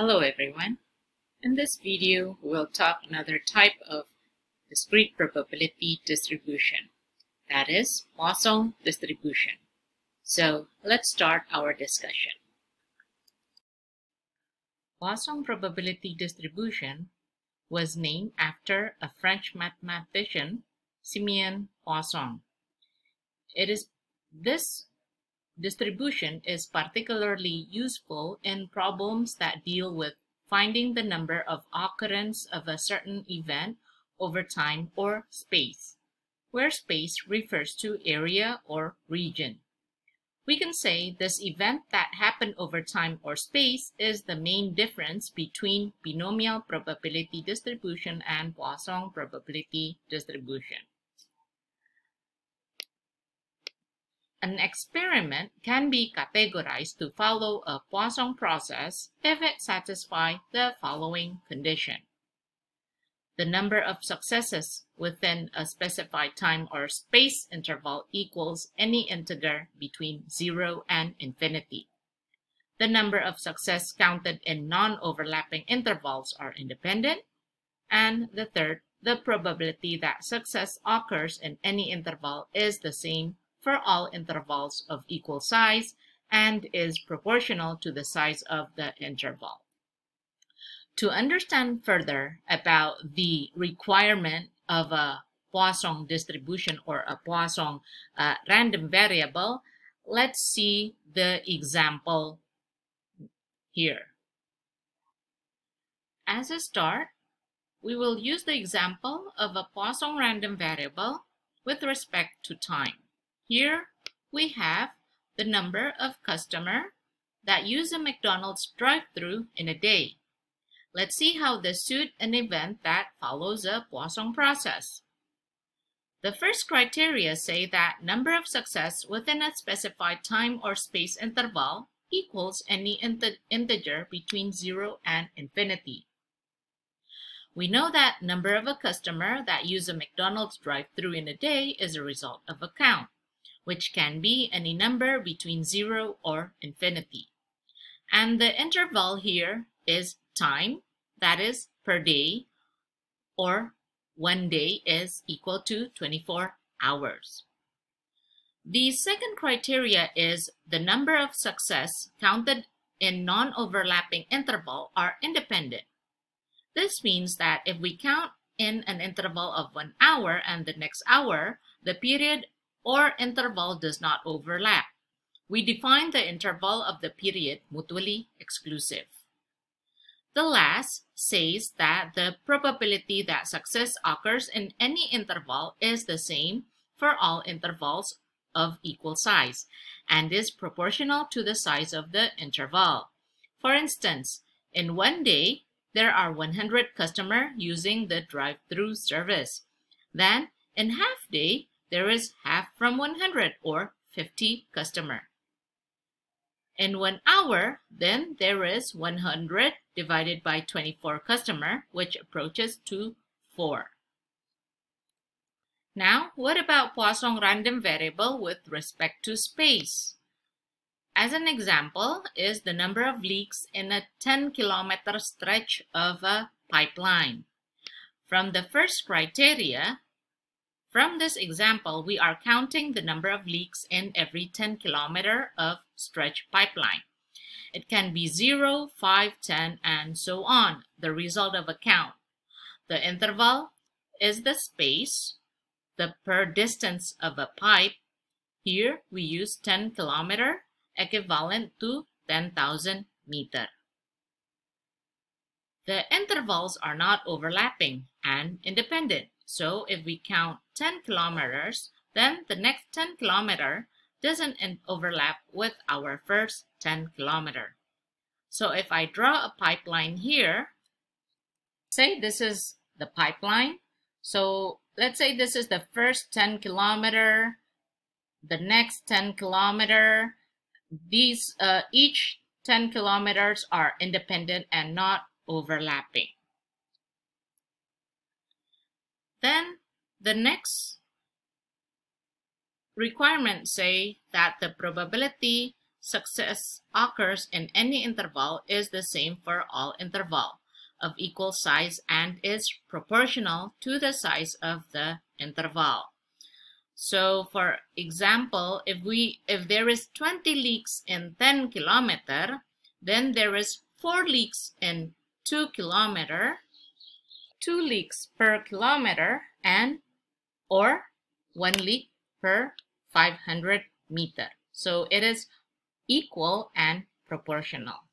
Hello everyone. In this video, we'll talk another type of discrete probability distribution, that is Poisson distribution. So let's start our discussion. Poisson probability distribution was named after a French mathematician, Simeon Poisson. It is this distribution is particularly useful in problems that deal with finding the number of occurrence of a certain event over time or space, where space refers to area or region. We can say this event that happened over time or space is the main difference between binomial probability distribution and Poisson probability distribution. An experiment can be categorized to follow a Poisson process if it satisfies the following condition. The number of successes within a specified time or space interval equals any integer between 0 and infinity. The number of success counted in non-overlapping intervals are independent. And the third, the probability that success occurs in any interval is the same for all intervals of equal size and is proportional to the size of the interval. To understand further about the requirement of a Poisson distribution or a Poisson uh, random variable, let's see the example here. As a start, we will use the example of a Poisson random variable with respect to time. Here we have the number of customer that use a McDonald's drive-through in a day. Let's see how this suit an event that follows a Poisson process. The first criteria say that number of success within a specified time or space interval equals any integer between 0 and infinity. We know that number of a customer that use a McDonald's drive-through in a day is a result of a count which can be any number between 0 or infinity. And the interval here is time, that is per day, or one day is equal to 24 hours. The second criteria is the number of success counted in non-overlapping interval are independent. This means that if we count in an interval of one hour and the next hour, the period or interval does not overlap. We define the interval of the period mutually exclusive. The last says that the probability that success occurs in any interval is the same for all intervals of equal size and is proportional to the size of the interval. For instance, in one day, there are 100 customers using the drive-through service. Then, in half day, there is half from 100 or 50 customer. In one hour, then there is 100 divided by 24 customer, which approaches to 4. Now, what about Poisson random variable with respect to space? As an example is the number of leaks in a 10 kilometer stretch of a pipeline. From the first criteria, from this example, we are counting the number of leaks in every 10 kilometer of stretch pipeline. It can be 0, 5, 10, and so on, the result of a count. The interval is the space, the per distance of a pipe. Here, we use 10 kilometer, equivalent to 10,000 meter. The intervals are not overlapping and independent. So if we count 10 kilometers, then the next 10 kilometer doesn't overlap with our first 10 kilometer. So if I draw a pipeline here, say this is the pipeline. So let's say this is the first 10 kilometer, the next 10 kilometer. These, uh, each 10 kilometers are independent and not overlapping. Then the next requirement say that the probability success occurs in any interval is the same for all interval of equal size and is proportional to the size of the interval. So for example, if we if there is 20 leaks in 10 kilometer, then there is 4 leaks in 2 kilometer, 2 leaks per kilometer, and or 1 leak per 500 meter. So it is equal and proportional.